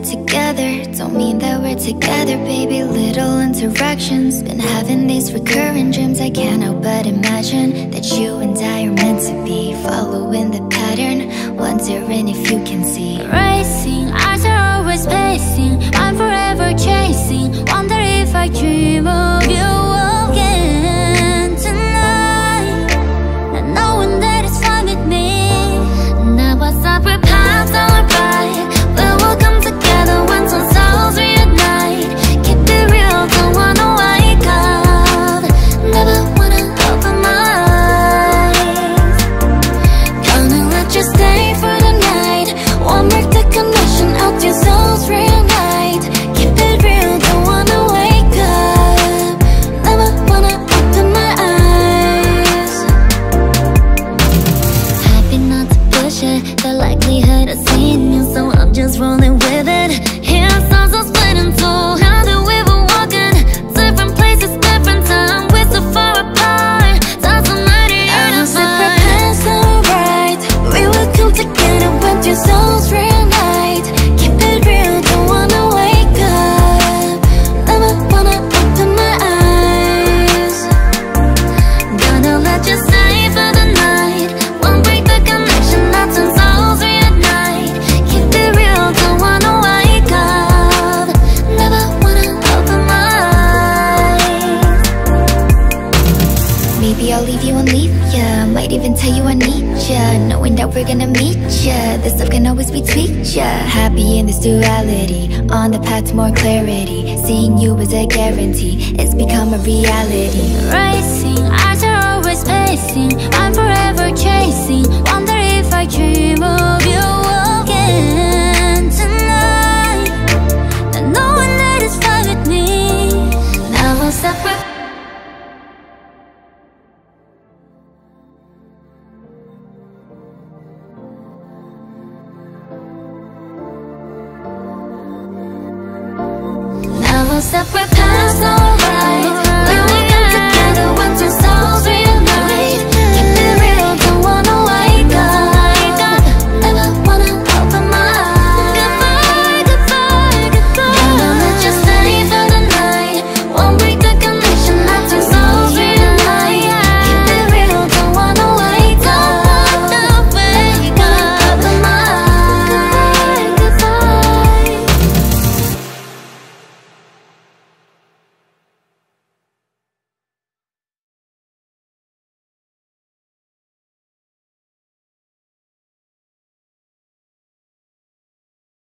we're together. Don't mean that we're together, baby. Little interactions. Been having these recurring dreams. I can't help but imagine That you and I are meant to be Following the pattern. Wondering if you can see. right Maybe I'll leave you on leave Yeah, Might even tell you I need ya. Knowing that we're gonna meet ya. This love can always be tweaked ya. Happy in this duality. On the path to more clarity. Seeing you is a guarantee. It's become a reality. Rising. separate paths, alright